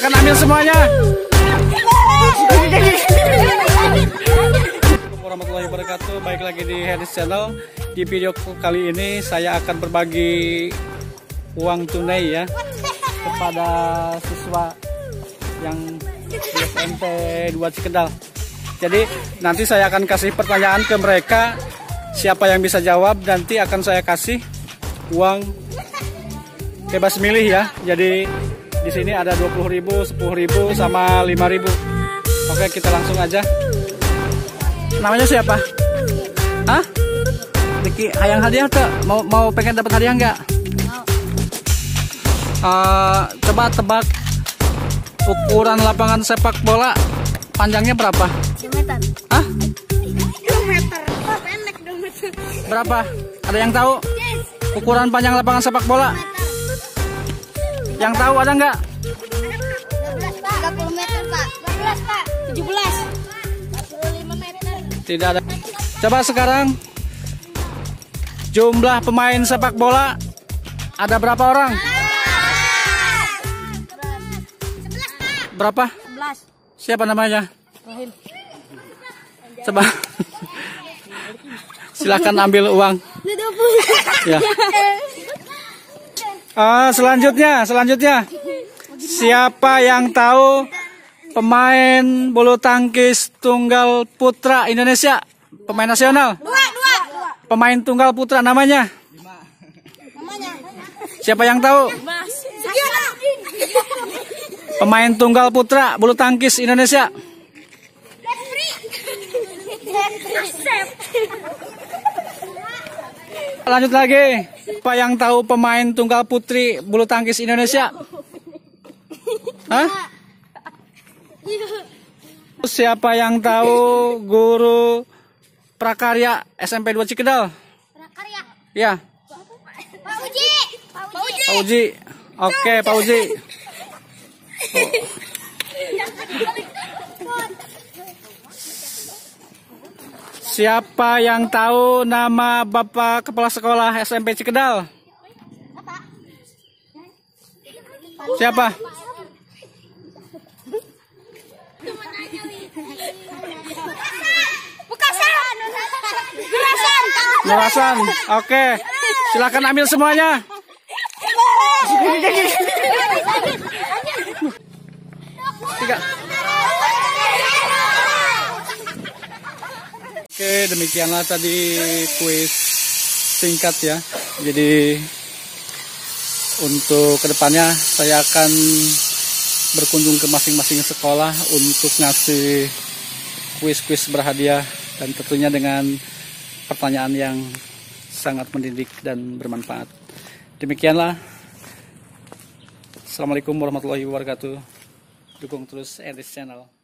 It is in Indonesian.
Silakan ambil semuanya. warahmatullahi wabarakatuh. Baik lagi di Harris Channel. Di video kali ini saya akan berbagi uang tunai ya kepada siswa yang SMP 2 Cikedal. Jadi nanti saya akan kasih pertanyaan ke mereka. Siapa yang bisa jawab nanti akan saya kasih uang bebas milih ya. Jadi di sini ada 20.000, 10.000 sama 5.000. Oke, kita langsung aja. Namanya siapa? Hah? Diki hayang hadiah tuh. Mau mau pengen dapat hadiah enggak? Uh, coba tebak ukuran lapangan sepak bola panjangnya berapa? 2 meter. Hah? 2 meter. Pendek 2 meter. Berapa? Ada yang tahu? Yes. Ukuran panjang lapangan sepak bola? Yang tahu ada nggak? 12 Pak. 30 meter Pak. 12 Pak. 17. 45 meter. Tidak ada. Coba sekarang jumlah pemain sepak bola ada berapa orang? 11 Pak. Berapa? 11. Siapa namanya? Rohim. Coba. Silakan ambil uang. Ya. Ah, selanjutnya, selanjutnya. Siapa yang tahu pemain bulu tangkis tunggal putra Indonesia? Pemain nasional. Dua, dua. Pemain tunggal putra namanya? Namanya? Siapa yang tahu? Pemain tunggal putra bulu tangkis Indonesia? Lanjut lagi. Siapa yang tahu pemain tunggal putri bulu tangkis Indonesia? Hah? Siapa yang tahu guru prakarya SMP 2 Cikedal? Prakarya. Ya, Pak Uji. Pak Uji. Pak Uji. Oke, Pak Uji. Siapa yang tahu nama Bapak Kepala Sekolah SMP Cikedal? Siapa? Nurasan. Oke. Silakan ambil semuanya. Tiga. Demikianlah tadi kuis singkat ya. Jadi untuk ke depannya saya akan berkunjung ke masing-masing sekolah untuk ngasih kuis-kuis berhadiah dan tentunya dengan pertanyaan yang sangat mendidik dan bermanfaat. Demikianlah. Assalamualaikum warahmatullahi wabarakatuh. Dukung terus Edis Channel.